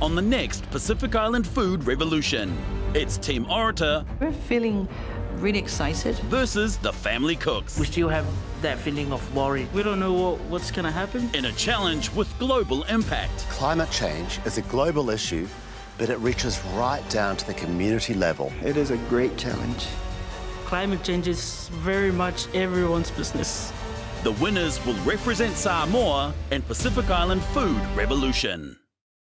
on the next Pacific Island food revolution. It's Team Orator We're feeling really excited. versus the family cooks we still have that feeling of worry. We don't know what, what's going to happen. in a challenge with global impact. Climate change is a global issue, but it reaches right down to the community level. It is a great challenge. Climate change is very much everyone's business. The winners will represent Samoa and Pacific Island food revolution.